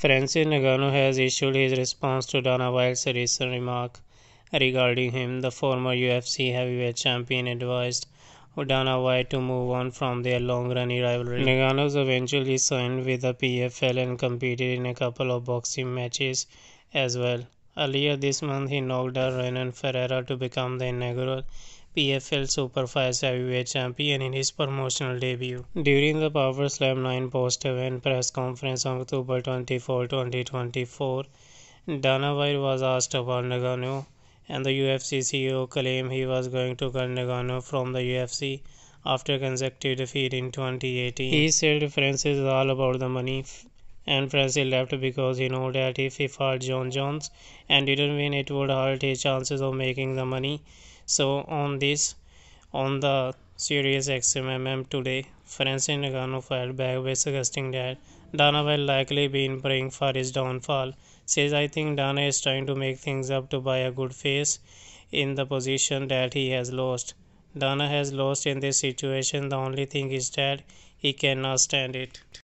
Francis Ngannou has issued his response to Dana White's recent remark regarding him. The former UFC heavyweight champion advised Dana White to move on from their long-running rivalry. Ngannou eventually signed with the PFL and competed in a couple of boxing matches as well. Earlier this month, he knocked out Renan Ferreira to become the inaugural PFL Super Fights heavyweight champion in his promotional debut. During the Power Slap 9 post-event press conference on October 24, 2024, Dana White was asked about Ngannou, and the UFC CEO claimed he was going to cut Ngannou from the UFC after consecutive defeat in 2018. He said Francis is all about the money and Francis left because he knew that if he fought Jon Jones and didn't win it would hurt his chances of making the money so on this, on the Sirius XMMM today, Francis Ngannou fired back by suggesting that Dana will likely be in praying for his downfall. Says I think Dana is trying to make things up to buy a good face in the position that he has lost. Dana has lost in this situation. The only thing is that he cannot stand it.